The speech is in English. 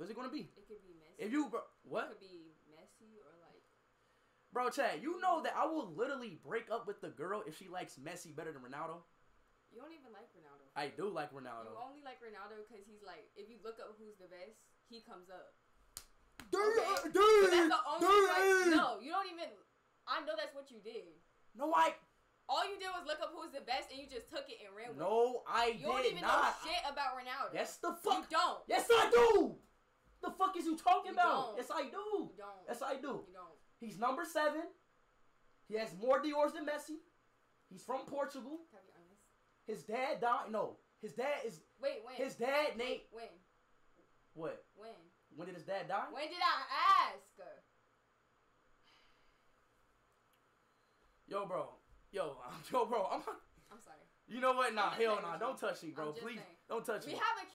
What's it gonna be? It could be Messi. If you, bro, It could be Messi or like. bro, Chad? You know that I will literally break up with the girl if she likes Messi better than Ronaldo. You don't even like Ronaldo. I do like Ronaldo. You only like Ronaldo because he's like, if you look up who's the best, he comes up. Dude, Okay? dude, But that's the only like, dude. no, you don't even. I know that's what you did. No, I, All you did was look up who's the best, and you just took it and ran with it. no, I You don't did even not. know shit about Ronaldo. Yes, the fuck. don't. Yes, I do. The fuck is you talking You about? don't. Yes, I do. You don't. Yes, I do. You don't. He's number seven. He has more Dior's than Messi. He's from Portugal. Can I be honest? His dad died. No, his dad is Wait, when? his dad. Nate. When? What? When? When did his dad die? When did I ask? Yo, bro. Yo, yo, bro. I'm. I'm sorry. You know what? Nah, I'm hell nah. Don't touch me, bro. Please, saying. don't touch We me. have a